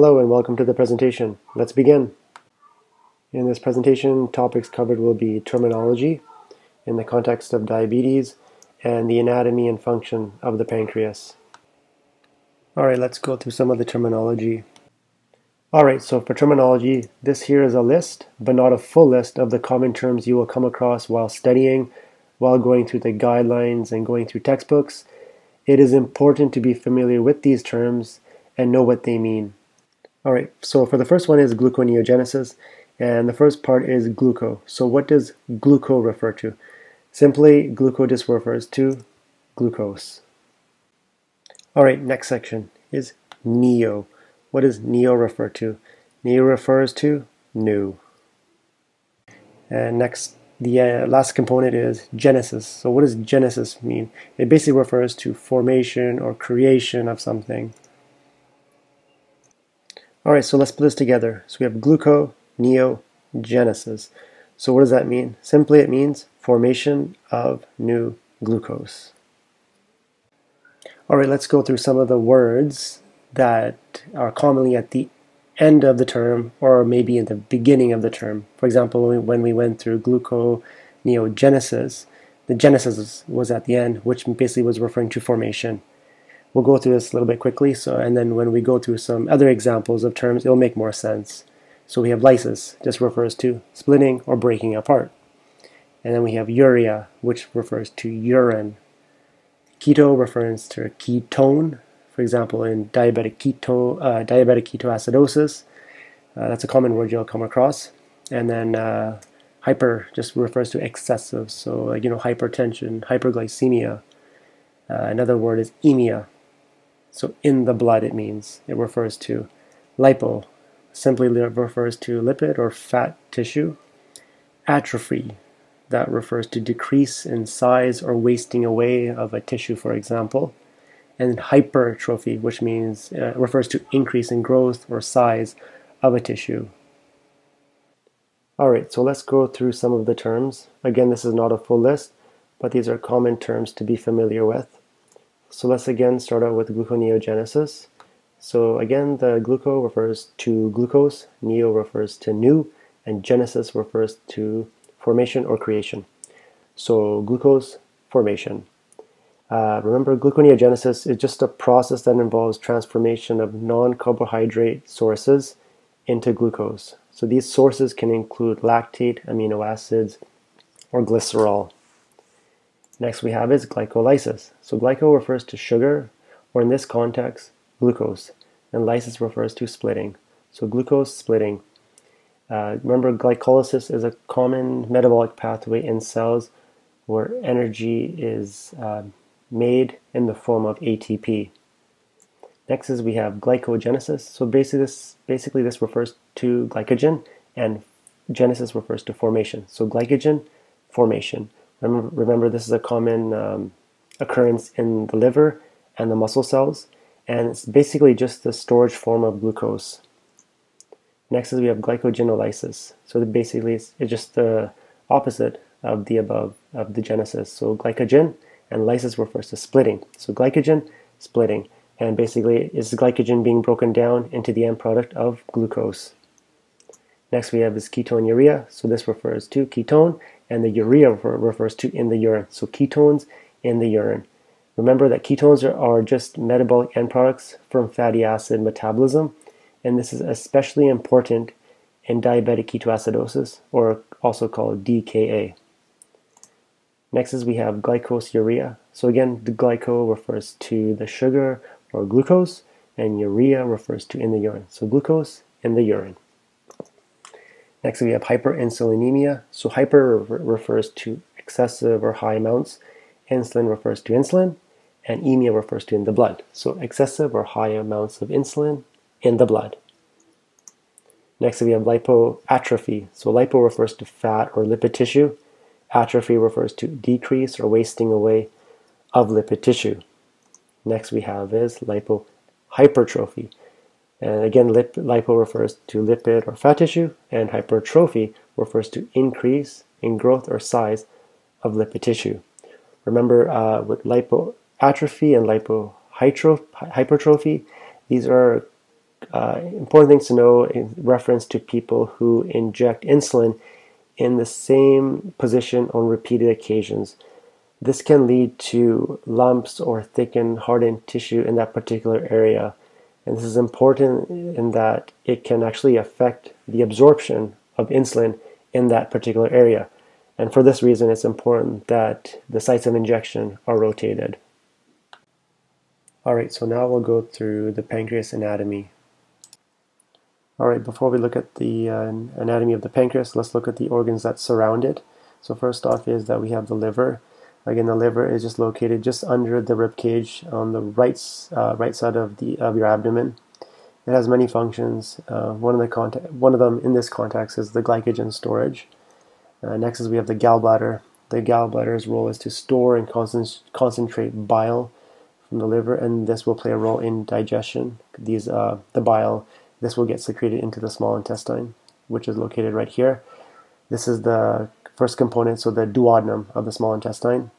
Hello and welcome to the presentation. Let's begin. In this presentation, topics covered will be terminology in the context of diabetes and the anatomy and function of the pancreas. Alright, let's go through some of the terminology. Alright, so for terminology, this here is a list, but not a full list of the common terms you will come across while studying, while going through the guidelines and going through textbooks. It is important to be familiar with these terms and know what they mean. Alright, so for the first one is gluconeogenesis, and the first part is gluco. So what does gluco refer to? Simply, gluco just refers to glucose. Alright, next section is neo. What does neo refer to? Neo refers to new. And next, the uh, last component is genesis. So what does genesis mean? It basically refers to formation or creation of something. All right, so let's put this together. So we have gluconeogenesis. So what does that mean? Simply it means formation of new glucose. All right, let's go through some of the words that are commonly at the end of the term or maybe in the beginning of the term. For example, when we went through gluconeogenesis, the genesis was at the end, which basically was referring to formation. We'll go through this a little bit quickly, so and then when we go through some other examples of terms, it'll make more sense. So we have lysis, just refers to splitting or breaking apart. And then we have urea, which refers to urine. Keto refers to ketone, for example, in diabetic keto, uh, diabetic ketoacidosis. Uh, that's a common word you'll come across. And then uh, hyper just refers to excessive, so you know hypertension, hyperglycemia. Uh, another word is emia, so in the blood it means, it refers to. Lipo simply refers to lipid or fat tissue. Atrophy, that refers to decrease in size or wasting away of a tissue, for example. And hypertrophy, which means uh, refers to increase in growth or size of a tissue. Alright, so let's go through some of the terms. Again, this is not a full list, but these are common terms to be familiar with. So let's again start out with gluconeogenesis. So again, the gluco refers to glucose, neo refers to new, and genesis refers to formation or creation. So glucose formation. Uh, remember, gluconeogenesis is just a process that involves transformation of non-carbohydrate sources into glucose. So these sources can include lactate, amino acids, or glycerol. Next we have is glycolysis. So glyco refers to sugar, or in this context, glucose, and lysis refers to splitting. So glucose splitting. Uh, remember, glycolysis is a common metabolic pathway in cells where energy is uh, made in the form of ATP. Next is we have glycogenesis. So basically this, basically this refers to glycogen, and genesis refers to formation. So glycogen formation. Remember, remember this is a common um, occurrence in the liver and the muscle cells, and it's basically just the storage form of glucose. Next is we have glycogenolysis. So basically it's, it's just the opposite of the above, of the genesis. So glycogen and lysis refers to splitting. So glycogen, splitting. And basically is glycogen being broken down into the end product of glucose. Next we have is ketonuria. So this refers to ketone and the urea refers to in the urine. So ketones in the urine. Remember that ketones are, are just metabolic end products from fatty acid metabolism, and this is especially important in diabetic ketoacidosis, or also called DKA. Next is we have glycosuria. So again, the glyco refers to the sugar or glucose, and urea refers to in the urine. So glucose in the urine. Next, we have hyperinsulinemia. So hyper refers to excessive or high amounts. Insulin refers to insulin, and emia refers to in the blood. So excessive or high amounts of insulin in the blood. Next, we have lipoatrophy. So lipo refers to fat or lipid tissue. Atrophy refers to decrease or wasting away of lipid tissue. Next, we have is lipohypertrophy. And again, lip, lipo refers to lipid or fat tissue, and hypertrophy refers to increase in growth or size of lipid tissue. Remember, uh, with lipoatrophy and lipohypertrophy, these are uh, important things to know in reference to people who inject insulin in the same position on repeated occasions. This can lead to lumps or thickened, hardened tissue in that particular area. And this is important in that it can actually affect the absorption of insulin in that particular area. And for this reason, it's important that the sites of injection are rotated. All right, so now we'll go through the pancreas anatomy. All right, before we look at the uh, anatomy of the pancreas, let's look at the organs that surround it. So first off is that we have the liver. Again, the liver is just located just under the rib cage on the right uh, right side of the of your abdomen. It has many functions. Uh, one of the contact, one of them in this context is the glycogen storage. Uh, next is we have the gallbladder. The gallbladder's role is to store and concentrate bile from the liver, and this will play a role in digestion. These uh, the bile this will get secreted into the small intestine, which is located right here. This is the first component, so the duodenum of the small intestine.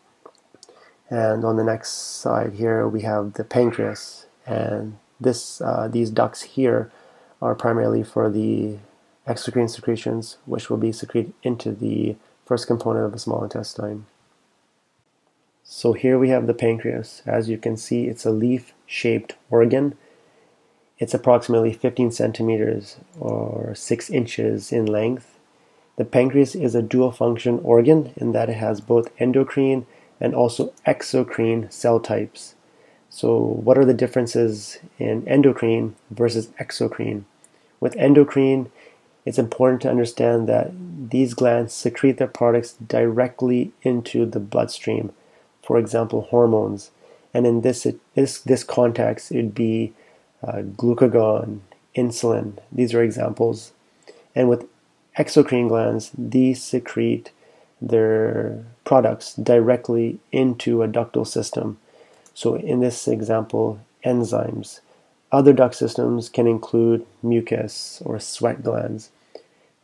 And on the next side here, we have the pancreas. And this, uh, these ducts here are primarily for the exocrine secretions, which will be secreted into the first component of the small intestine. So here we have the pancreas. As you can see, it's a leaf-shaped organ it's approximately 15 centimeters or 6 inches in length. The pancreas is a dual function organ in that it has both endocrine and also exocrine cell types. So, what are the differences in endocrine versus exocrine? With endocrine, it's important to understand that these glands secrete their products directly into the bloodstream, for example, hormones. And in this, this, this context, it would be uh, glucagon, insulin. These are examples. And with exocrine glands, these secrete their products directly into a ductal system. So in this example, enzymes. Other duct systems can include mucus or sweat glands.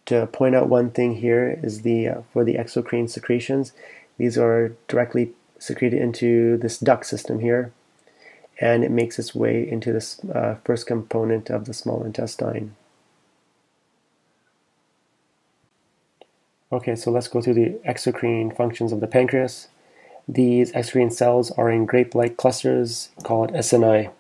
To point out one thing here is the uh, for the exocrine secretions, these are directly secreted into this duct system here and it makes its way into this uh, first component of the small intestine. Okay, so let's go through the exocrine functions of the pancreas. These exocrine cells are in grape-like clusters called acini.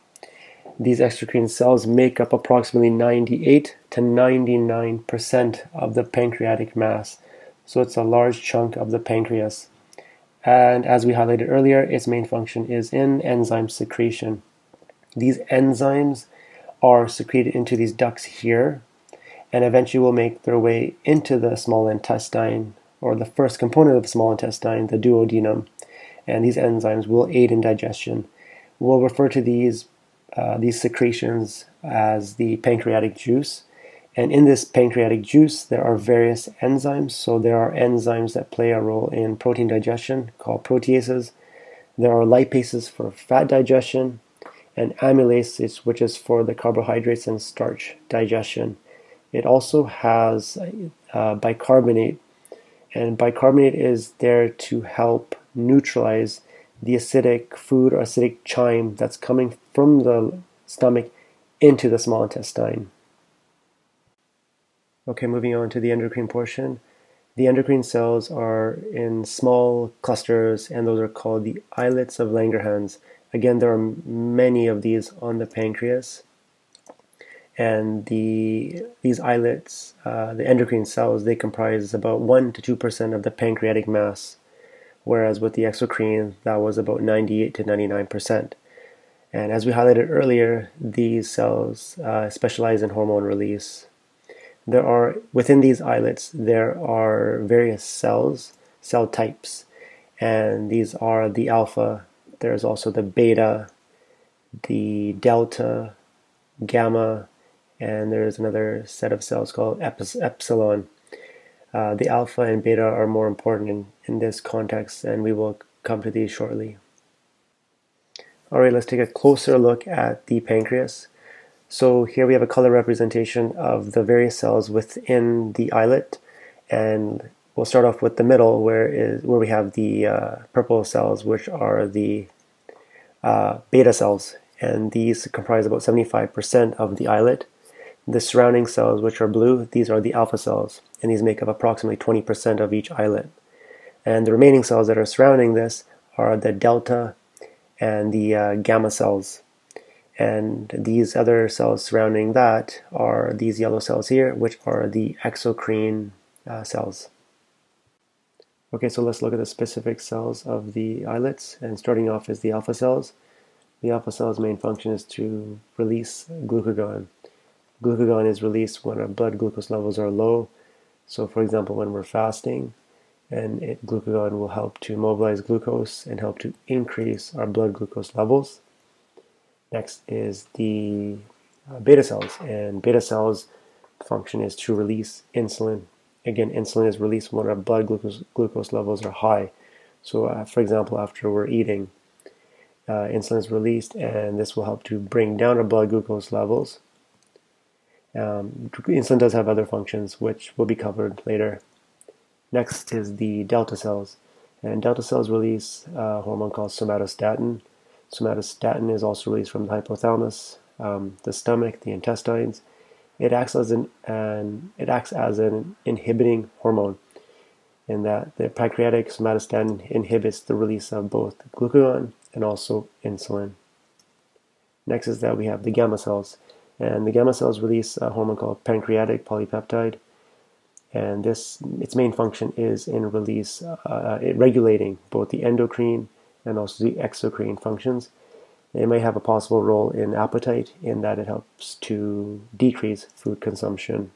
These exocrine cells make up approximately 98 to 99% of the pancreatic mass, so it's a large chunk of the pancreas. And as we highlighted earlier, its main function is in enzyme secretion. These enzymes are secreted into these ducts here and eventually will make their way into the small intestine or the first component of the small intestine, the duodenum. And these enzymes will aid in digestion. We'll refer to these, uh, these secretions as the pancreatic juice and in this pancreatic juice, there are various enzymes. So there are enzymes that play a role in protein digestion called proteases. There are lipases for fat digestion and amylases, which is for the carbohydrates and starch digestion. It also has uh, bicarbonate, and bicarbonate is there to help neutralize the acidic food or acidic chyme that's coming from the stomach into the small intestine. Okay, moving on to the endocrine portion. The endocrine cells are in small clusters, and those are called the islets of Langerhans. Again, there are many of these on the pancreas, and the these islets, uh, the endocrine cells, they comprise about one to two percent of the pancreatic mass, whereas with the exocrine, that was about ninety-eight to ninety-nine percent. And as we highlighted earlier, these cells uh, specialize in hormone release there are within these islets there are various cells cell types and these are the alpha there's also the beta the delta gamma and there's another set of cells called epsilon. Uh, the alpha and beta are more important in, in this context and we will come to these shortly. All right let's take a closer look at the pancreas. So here we have a color representation of the various cells within the islet. And we'll start off with the middle where is where we have the uh, purple cells which are the uh, beta cells. And these comprise about 75% of the islet The surrounding cells, which are blue, these are the alpha cells, and these make up approximately 20% of each islet. And the remaining cells that are surrounding this are the delta and the uh, gamma cells. And these other cells surrounding that are these yellow cells here, which are the exocrine uh, cells. Okay, so let's look at the specific cells of the islets. And starting off is the alpha cells. The alpha cell's main function is to release glucagon. Glucagon is released when our blood glucose levels are low. So for example, when we're fasting, and it, glucagon will help to mobilize glucose and help to increase our blood glucose levels. Next is the uh, beta cells, and beta cells function is to release insulin. Again, insulin is released when our blood glucose, glucose levels are high. So, uh, for example, after we're eating, uh, insulin is released, and this will help to bring down our blood glucose levels. Um, insulin does have other functions, which will be covered later. Next is the delta cells. And delta cells release a hormone called somatostatin. Somatostatin is also released from the hypothalamus, um, the stomach, the intestines. It acts as an, an it acts as an inhibiting hormone in that the pancreatic somatostatin inhibits the release of both glucagon and also insulin. Next is that we have the gamma cells, and the gamma cells release a hormone called pancreatic polypeptide, and this its main function is in release uh, regulating both the endocrine and also the exocrine functions. It may have a possible role in appetite in that it helps to decrease food consumption.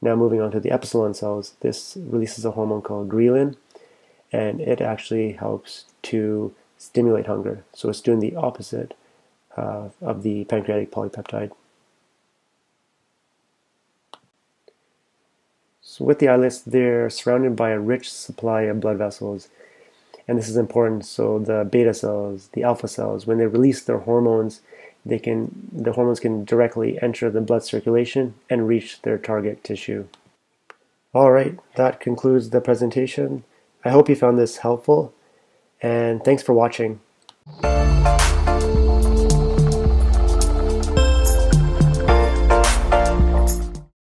Now moving on to the epsilon cells, this releases a hormone called ghrelin, and it actually helps to stimulate hunger. So it's doing the opposite uh, of the pancreatic polypeptide. So with the islets, they're surrounded by a rich supply of blood vessels. And this is important. So the beta cells, the alpha cells, when they release their hormones, they can the hormones can directly enter the blood circulation and reach their target tissue. All right, that concludes the presentation. I hope you found this helpful and thanks for watching.